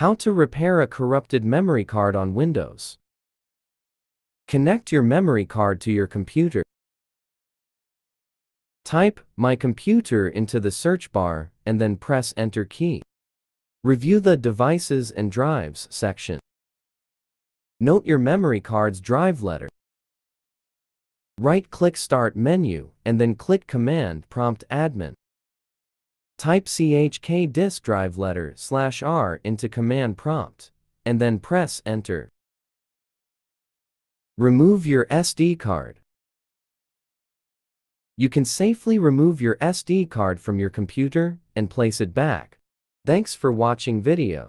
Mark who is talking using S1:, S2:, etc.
S1: How to repair a corrupted memory card on Windows. Connect your memory card to your computer. Type My Computer into the search bar and then press Enter key. Review the Devices and Drives section. Note your memory card's drive letter. Right-click Start menu and then click Command Prompt Admin. Type chkdsk drive letter slash r into command prompt, and then press enter. Remove your SD card. You can safely remove your SD card from your computer and place it back. Thanks for watching video.